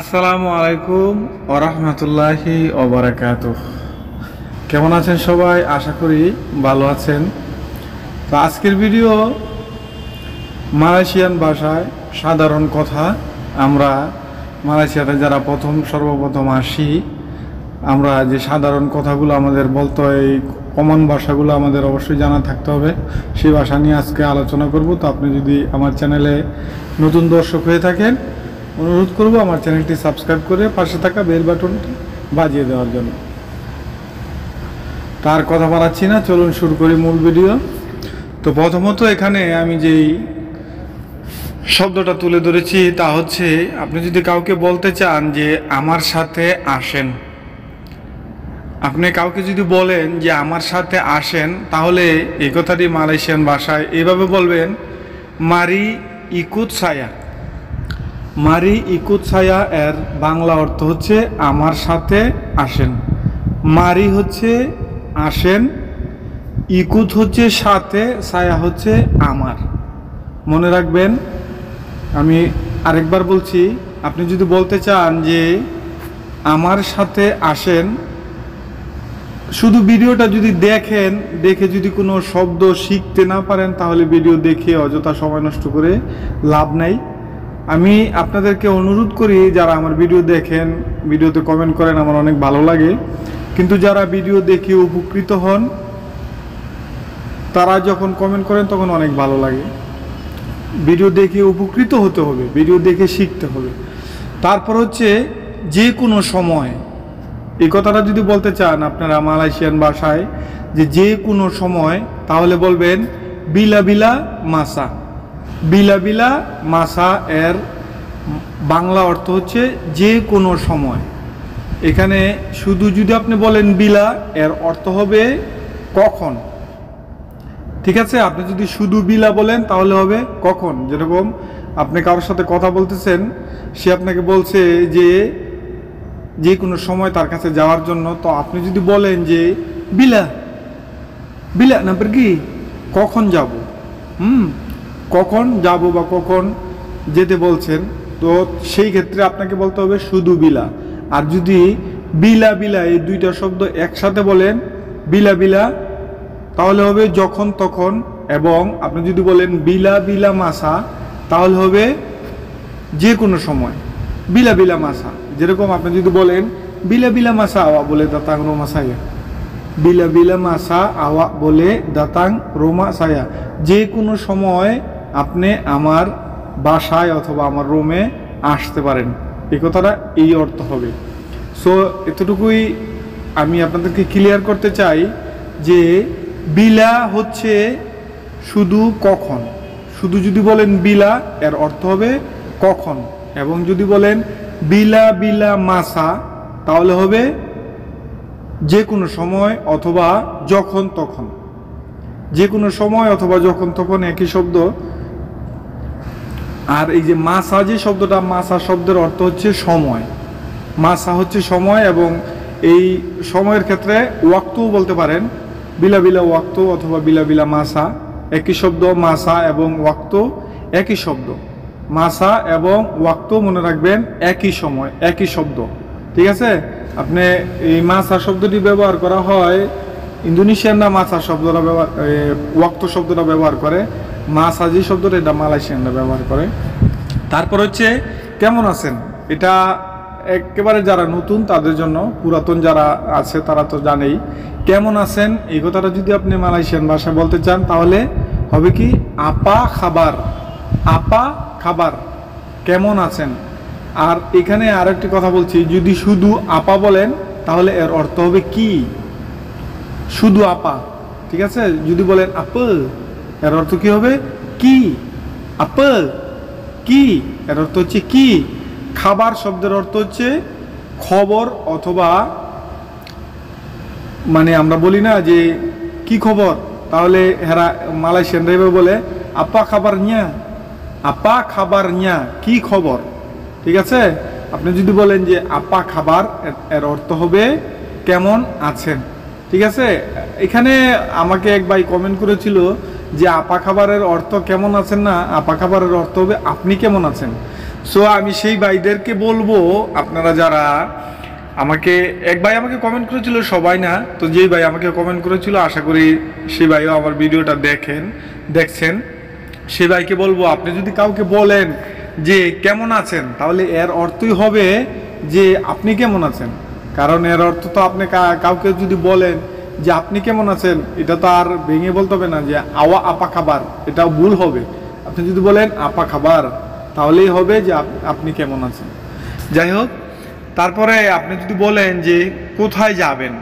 আসসালামু আলাইকুম ওরহমতুল্লাহি ওবরাকাত কেমন আছেন সবাই? আশা করি ভালো আছেন। তো আজকের ভিডিও মালয়েশিয়ান ভাষায় সাধারণ কথা। আমরা মালয়েশিয়াতে যারা প্রথম, সর্বপ্রথম আসি, আমরা যে সাধারণ কথাগুলো আমাদের বলতে এই কমন ভাষাগুলো আমাদের অবশ্যই জানা থাকতে হবে। সেই ভাষা নিয়ে আজকে আলোচনা করব। তো আপনি যদি আমার চ্যানেলে নতুন দর্শক হয়ে থাকেন অনুরোধ করব আমার চ্যানেলটি সাবস্ক্রাইব করে পাশে থাকা বেল বাটনটি বাজিয়ে দেওয়ার জন্য। তার কথা বাড়াচ্ছি না, চলুন শুরু করি মূল ভিডিও। তো প্রথমত এখানে আমি যেই শব্দটা তুলে ধরেছি তা হচ্ছে, আপনি যদি কাউকে বলতে চান যে আমার সাথে আসেন, আপনি কাউকে যদি বলেন যে আমার সাথে আসেন, তাহলে এই কথাটি মালয়েশিয়ান ভাষায় এভাবে বলবেন, মারি ইকুত সায়া মারি ইকুত সায়া এর বাংলা অর্থ হচ্ছে আমার সাথে আসেন। মারি হচ্ছে আসেন, ইকুত হচ্ছে সাথে সায়া হচ্ছে আমার। মনে রাখবেন, আমি আরেকবার বলছি, আপনি যদি বলতে চান যে আমার সাথে আসেন, শুধু ভিডিওটা যদি দেখেন, দেখে যদি কোনো শব্দ শিখতে না পারেন, তাহলে ভিডিও দেখে অযথা সময় নষ্ট করে লাভ নাই। আমি আপনাদেরকে অনুরোধ করি, যারা আমার ভিডিও দেখেন, ভিডিওতে কমেন্ট করেন, আমার অনেক ভালো লাগে। কিন্তু যারা ভিডিও দেখে উপকৃত হন, তারা যখন কমেন্ট করেন, তখন অনেক ভালো লাগে। ভিডিও দেখে উপকৃত হতে হবে, ভিডিও দেখে শিখতে হবে। তারপর হচ্ছে, যে কোনো সময়, এই কথাটা যদি বলতে চান আপনারা মালয়েশিয়ান ভাষায়, যে যে কোনো সময়, তাহলে বলবেন, বিলা বিলা মাসা। বিলা বিলা মাসা এর বাংলা অর্থ হচ্ছে যে কোনো সময়। এখানে শুধু যদি আপনি বলেন বিলা, এর অর্থ হবে কখন। ঠিক আছে? আপনি যদি শুধু বিলা বলেন, তাহলে হবে কখন। যেরকম আপনি কারোর সাথে কথা বলতেছেন, সে আপনাকে বলছে যে যে কোনো সময় তার কাছে যাওয়ার জন্য। তো আপনি যদি বলেন যে বিলা বিলা না কি? কখন যাব? হুম? কখন যাব বা কখন যেতে বলছেন, তো সেই ক্ষেত্রে আপনাকে বলতে হবে শুধু বিলা। আর যদি বিলা বিলা এই দুইটা শব্দ একসাথে বলেন, বিলা বিলা, তাহলে হবে যখন তখন। এবং আপনি যদি বলেন বিলা বিলা মাসা, তাহলে হবে যে কোনো সময়। বিলা বিলা মাসা, যেরকম আপনি যদি বলেন, বিলা বিলা মাসা আওয়া বলে দাতাং রোমা সায়া। বিলা বিলা মাসা আওয়া বলে দাতাং রোমা সায়া। যে কোনো সময় আপনি আমার বাসায় অথবা আমার রুমে আসতে পারেন। এই কথাটা এই অর্থ হবে। সো এতটুকুই আমি আপনাদেরকে ক্লিয়ার করতে চাই যে বিলা হচ্ছে শুধু কখন। শুধু যদি বলেন বিলা, এর অর্থ হবে কখন। এবং যদি বলেন বিলা বিলা মাসা, তাহলে হবে যে কোনো সময় অথবা যখন তখন। যে কোনো সময় অথবা যখন তখন একই শব্দ আর এই যে মাসা যে শব্দটা, মাসা শব্দের অর্থ হচ্ছে সময়। মাসা হচ্ছে সময় এবং এই সময়ের ক্ষেত্রে ওয়াক্তও বলতে পারেন, বিলা বিলা ওয়াক্ত অথবা বিলা বিলা মাসা। একই শব্দ, মাসা এবং ওয়াক্ত একই শব্দ। মাসা এবং ওয়াক্ত মনে রাখবেন একই সময়, একই শব্দ। ঠিক আছে? আপনি এই মাসা শব্দটি ব্যবহার করা হয় ইন্দোনেশিয়ানরা মাসা শব্দটা ব্যবহার ওয়াক্ত শব্দটা ব্যবহার করে। মাসা যে শব্দটা এটা মালয়েশিয়ানরা ব্যবহার করে। তারপর হচ্ছে, কেমন আছেন? এটা একেবারে যারা নতুন, তাদের জন্য, পুরাতন যারা আছে, তারা তো জানেই। কেমন আছেন? এই কথাটা যদি আপনি মালয়েশিয়ান ভাষায় বলতে চান, তাহলে হবে কি? আপা খাবার। আপা খাবার। কেমন আছেন? আর এখানে আরেকটি কথা বলছি, যদি শুধু আপা বলেন, তাহলে এর অর্থ হবে কি? শুধু আপা, ঠিক আছে? যদি বলেন আপ এর অর্থ কি হবে? কি? আপ কি? এর অর্থ হচ্ছে কি? খাবার শব্দের অর্থ হচ্ছে খবর অথবা মানে আমরা বলি না যে কি খবর? তাহলে হেরা মালয়েশিয়ান রেবে বলে, আপা খাবার নিয়া। আপা খাবার নিয়া। কি খবর? ঠিক আছে? আপনি যদি বলেন যে আপা খাবার, এর অর্থ হবে কেমন আছেন? ঠিক আছে? এখানে আমাকে এক ভাই কমেন্ট করেছিল যে আপা খাবারের অর্থ কেমন আছেন না, আপা খাবারের অর্থ হবে আপনি কেমন আছেন? সো আমি সেই ভাইদেরকে বলব, আপনারা যারা আমাকে, এক ভাই আমাকে কমেন্ট করেছিল, সবাই না, তো যেই ভাই আমাকে কমেন্ট করেছিল, আশা করি সেই ভাইও আমার ভিডিওটা দেখেন, দেখছেন। সে ভাইকে বলব, আপনি যদি কাউকে বলেন যে কেমন আছেন, তাহলে এর অর্থই হবে যে আপনি কেমন আছেন। কারণ এর অর্থ তো আপনি কাউকে যদি বলেন যে আপনি কেমন আছেন? এটা তো আর ভেঙে বলতে হবে না যে আওয়া আপা খাবার এটা ভুল হবে। আপনি যদি বলেন আপা খাবার, তাহলেই হবে যে আপ- আপনি কেমন আছেন। যাই হোক, তারপরে আপনি যদি বলেন যে কোথায় যাবেন?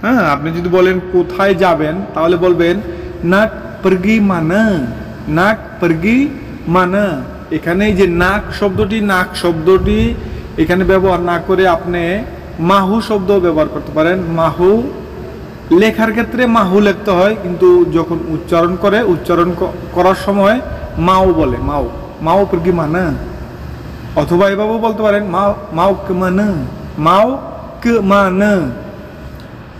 হ্যাঁ আপনি যদি বলেন কোথায় যাবেন, তাহলে বলবেন নাক পরগি মানা, নাক পরগি মানা। এখানে যে নাক শব্দটি নাক শব্দটি এখানে ব্যবহার না করে আপনি মাহু শব্দ ব্যবহার করতে পারেন। মাহু লেখার ক্ষেত্রে মাহু লিখতে হয়, কিন্তু যখন উচ্চারণ করে, উচ্চারণ করার সময় মাও বলে, মাও। মাও পরগি মানা? অথবা এভাবেও বলতে পারেন, মাও মাও কমানা মাও কমানা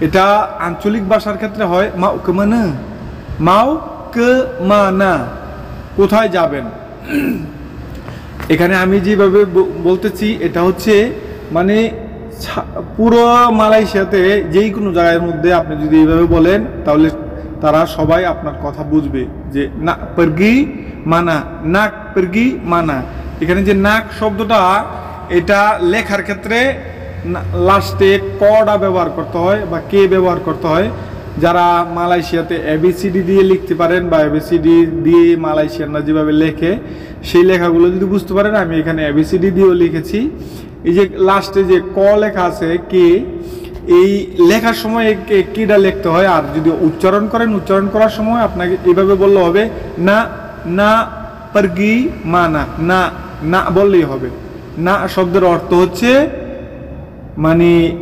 এটা আঞ্চলিক ভাষার ক্ষেত্রে হয়, মাও কমানা মাও কমানা কোথায় যাবেন? এখানে আমি যেভাবে বলতেছি, এটা হচ্ছে মানে পুরো মালয়েশিয়াতে যেই কোনো জায়গার মধ্যে আপনি যদি এইভাবে বলেন, তাহলে তারা সবাই আপনার কথা বুঝবে যে না, পরগি মানা, নাক পরগি মানা। এখানে যে নাক শব্দটা, এটা লেখার ক্ষেত্রে লাস্টে কডা ব্যবহার করতে হয় বা কে ব্যবহার করতে হয়। যারা মালয়েশিয়াতে এবিসিডি দিয়ে লিখতে পারেন বা এবিসিডি দিয়ে মালয়েশিয়ানরা যেভাবে লেখে, সেই লেখাগুলো যদি বুঝতে পারেন, আমি এখানে এবিসিডি দিয়েও লিখেছি। এই যে লাস্টে যে ক লেখা আছে, কে, এই লেখার সময় কিটা লিখতে হয়? আর যদি উচ্চারণ করেন, উচ্চারণ করার সময় আপনাকে এইভাবে বললে হবে, না না, পারগি, মানা, না না না বললেই হবে। না শব্দের অর্থ হচ্ছে মানে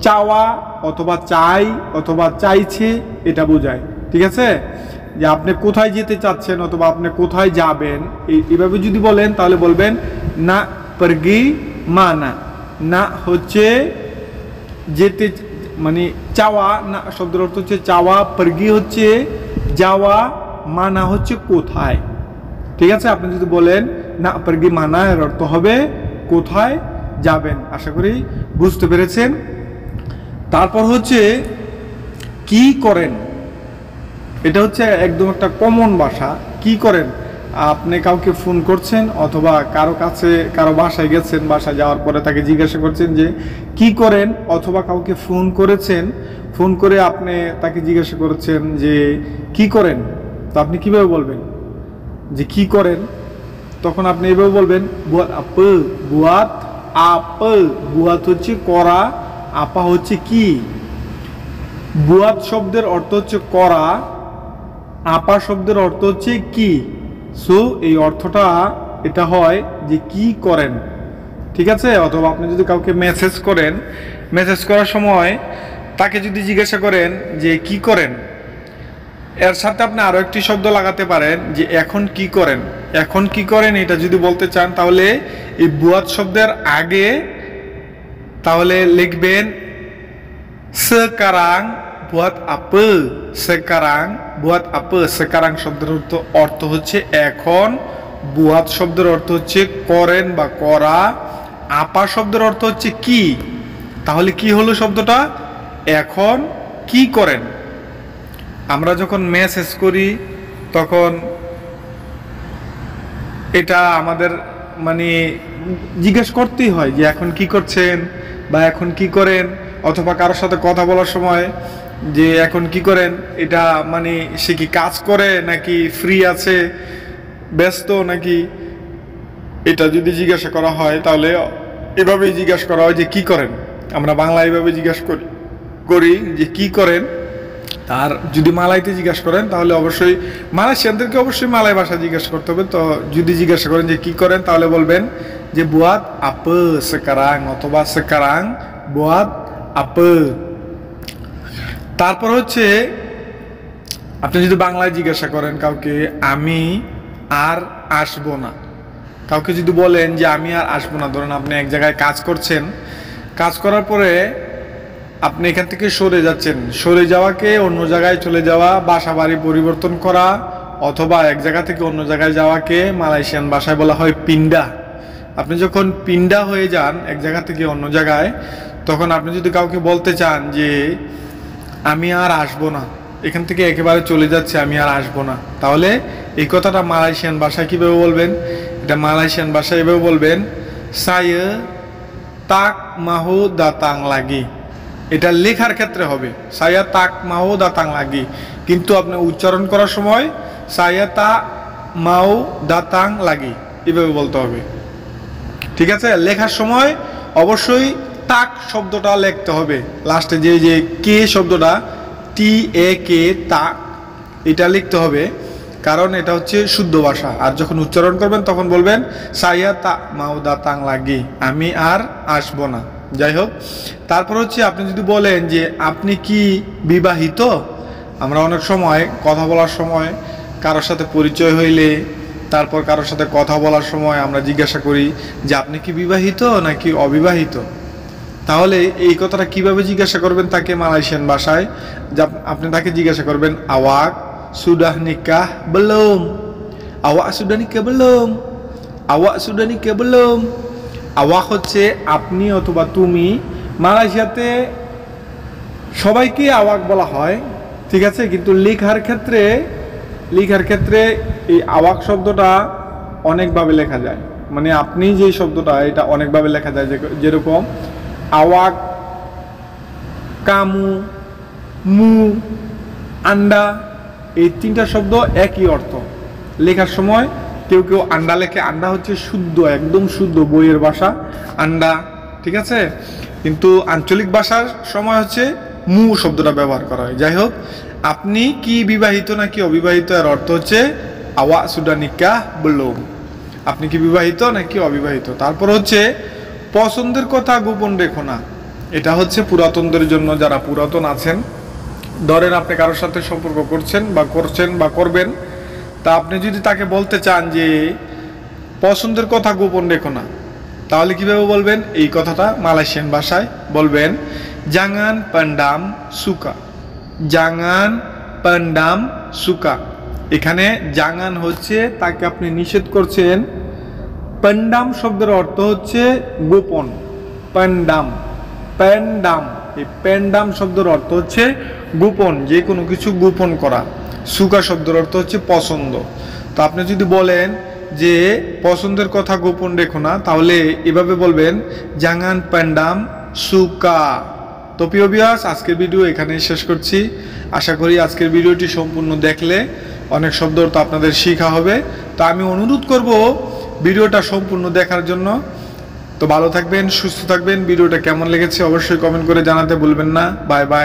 চাওয়া অথবা চাই অথবা চাইছে, এটা বোঝায়। ঠিক আছে? যে আপনি কোথায় যেতে চাচ্ছেন অথবা আপনি কোথায় যাবেন এই- এইভাবে যদি বলেন, তাহলে বলবেন, না, পরগি মানা। না হচ্ছে যেতে মানে চাওয়া, না শব্দের অর্থ হচ্ছে চাওয়া, পরগি হচ্ছে যাওয়া, মানা হচ্ছে কোথায়। ঠিক আছে? আপনি যদি বলেন, না পরগি মানা, এর অর্থ হবে কোথায় যাবেন। আশা করি বুঝতে পেরেছেন। তারপর হচ্ছে কি করেন? এটা হচ্ছে একদম একটা কমন ভাষা। কি করেন? আপনি কাউকে ফোন করছেন অথবা কারও কাছে, কারও বাসায় গেছেন, বাসায় যাওয়ার পরে তাকে জিজ্ঞাসা করছেন যে কি করেন অথবা কাউকে ফোন করেছেন, ফোন করে আপনি তাকে জিজ্ঞাসা করেছেন যে কি করেন? তো আপনি কীভাবে বলবেন? যে কি করেন? তখন আপনি এভাবে বলবেন আপ, বুয়াত আপ, বুয়াত হচ্ছে করা, আপা হচ্ছে কি? বুয়াত শব্দের অর্থ হচ্ছে করা, আপা শব্দের অর্থ হচ্ছে কি? সো, এই অর্থটা এটা হয় যে কি করেন, ঠিক আছে? অথবা আপনি যদি কাউকে মেসেজ করেন মেসেজ করার সময় তাকে যদি জিজ্ঞাসা করেন যে কি করেন, এর সাথে আপনি আরও একটি শব্দ লাগাতে পারেন যে এখন কি করেন। এখন কি করেন এটা যদি বলতে চান, তাহলে এই বুয়াত শব্দের আগে তাহলে লিখবেন sekarang buat apa? Sekarang buat apa? Sekarang শব্দের অর্থ অর্থ হচ্ছে এখন। বুয়াত শব্দের অর্থ হচ্ছে করেন বা করা। আপা শব্দের অর্থ হচ্ছে কি? তাহলে কি হলো শব্দটা? এখন কি করেন? আমরা যখন মেসেজ করি, তখন এটা আমাদের মানে জিজ্ঞেস করতেই হয় যে এখন কি করছেন বা এখন কি করেন? অথবা কারোর সাথে কথা বলার সময় যে এখন কি করেন? এটা মানে সে কি কাজ করে নাকি ফ্রি আছে, ব্যস্ত নাকি? এটা যদি জিজ্ঞাসা করা হয় তাহলে এভাবেই জিজ্ঞাসা করা হয় যে কি করেন? আমরা বাংলা এভাবে জিজ্ঞাসা করি করি যে কি করেন? আর যদি মালাইতে জিজ্ঞাসা করেন তাহলে অবশ্যই মালয়েশিয়ানদেরকে অবশ্যই মালাই ভাষা জিজ্ঞাসা করতে হবে। তো যদি জিজ্ঞাসা করেন যে কি করেন তাহলে বলবেন যে বুয়াত আপ সেকারাং অথবা সেকারাং বুয়াত আপ তারপর হচ্ছে, আপনি যদি বাংলায় জিজ্ঞাসা করেন কাউকে, আমি আর আসব না। কাউকে যদি বলেন যে, আমি আর আসব না। ধরুন আপনি এক জায়গায় কাজ করছেন, কাজ করার পরে আপনি এখান থেকে সরে যাচ্ছেন। সরে যাওয়াকে অন্য জায়গায় চলে যাওয়া বাসা বাড়ি পরিবর্তন করা, অথবা এক জায়গা থেকে অন্য জায়গায় যাওয়াকে মালয়েশিয়ান ভাষায় বলা হয় পিন্ডা আপনি যখন পিন্ডা হয়ে যান এক জায়গা থেকে অন্য জায়গায়, তখন আপনি যদি কাউকে বলতে চান যে আমি আর আসব না। এখান থেকে একেবারে চলে যাচ্ছে, আমি আর আসব না। তাহলে এই কথাটা মালয়েশিয়ান ভাষায় কীভাবে বলবেন? এটা মালয়েশিয়ান ভাষায় এভাবে বলবেন সায়ে তাক মাহো দাতাং লাগি। এটা লেখার ক্ষেত্রে হবে সায়া তাক মাও দাতাং লাগি। কিন্তু আপনি উচ্চারণ করার সময় সায়া তা মাও দাতাং লাগি। এভাবে বলতে হবে। ঠিক আছে? লেখার সময় অবশ্যই তাক শব্দটা লিখতে হবে। লাস্টে যে যে কে শব্দটা টি এ কে তাক, এটা লিখতে হবে। কারণ এটা হচ্ছে শুদ্ধ ভাষা। আর যখন উচ্চারণ করবেন, তখন বলবেন, সাইয়া তা, মাউদা তাং লাগি, আমি আর আসব না। যাই হোক, তারপর হচ্ছে আপনি যদি বলেন যে, আপনি কি বিবাহিত? আমরা অনেক সময় কথা বলার সময় কারোর সাথে পরিচয় হইলে, তারপর কারোর সাথে কথা বলার সময় আমরা জিজ্ঞাসা করি যে, আপনি কি বিবাহিত নাকি অবিবাহিত? তাহলে এই কথাটা কীভাবে জিজ্ঞাসা করবেন তাকে মালয়েশিয়ান ভাষায়? যা আপনি তাকে জিজ্ঞাসা করবেন, আওয়াক সুদাহ নিকাহ belum awak sudah nikah belum awak sudah nikah belum আওয়াক হচ্ছে আপনি অথবা তুমি মালয়েশিয়াতে সবাইকে আওয়াক বলা হয়, ঠিক আছে? কিন্তু লেখার ক্ষেত্রে লেখার ক্ষেত্রে এই আওয়াক শব্দটা অনেকভাবে লেখা যায়। মানে আপনি যে শব্দটা, এটা অনেকভাবে লেখা যায় যেরকম আওয়াক কামু মু আন্ডা এই তিনটা শব্দ একই অর্থ। লেখার সময় কেউ কেউ আন্ডা লেখে। আন্ডা হচ্ছে শুদ্ধ, একদম শুদ্ধ বইয়ের ভাষা। আন্ডা, ঠিক আছে? কিন্তু আঞ্চলিক ভাষার সময় হচ্ছে মু শব্দটা ব্যবহার করা হয়। যাই হোক, আপনি কি বিবাহিত নাকি অবিবাহিত? এর অর্থ হচ্ছে আওয়া সুডানিকা বলুম। আপনি কি বিবাহিত নাকি অবিবাহিত? তারপর হচ্ছে পছন্দের কথা গোপন রেখো না। এটা হচ্ছে পুরাতনদের জন্য যারা পুরাতন আছেন। ধরেন আপনি কারোর সাথে সম্পর্ক করছেন বা করছেন বা করবেন, তা আপনি যদি তাকে বলতে চান যে পছন্দের কথা গোপন রেখো না, তাহলে কীভাবে বলবেন? এই কথাটা মালয়েশিয়ান ভাষায় বলবেন, জাঙ্গান পান্ডাম সুকা। জাঙ্গান পান্ডাম সুকা। এখানে জাঙ্গান হচ্ছে তাকে আপনি নিষেধ করছেন পেন্ডাম শব্দের অর্থ হচ্ছে গোপন। প্যান্ডাম প্যান্ডাম, এই পেন্ডাম শব্দের অর্থ হচ্ছে গোপন, যে কোনো কিছু গোপন করা। সুকা শব্দের অর্থ হচ্ছে পছন্দ। তো আপনি যদি বলেন যে পছন্দের কথা গোপন রেখো না, তাহলে এভাবে বলবেন, জাঙ্গান প্যান্ডাম সুকা। তো প্রিয় আজকের ভিডিও এখানে শেষ করছি। আশা করি আজকের ভিডিওটি সম্পূর্ণ দেখলে অনেক শব্দ তো আপনাদের শেখা হবে। তো আমি অনুরোধ করব ভিডিওটা সম্পূর্ণ দেখার জন্য। তো ভালো থাকবেন, সুস্থ থাকবেন। ভিডিওটা কেমন লেগেছে অবশ্যই কমেন্ট করে জানাতে ভুলবেন না। Bye bye.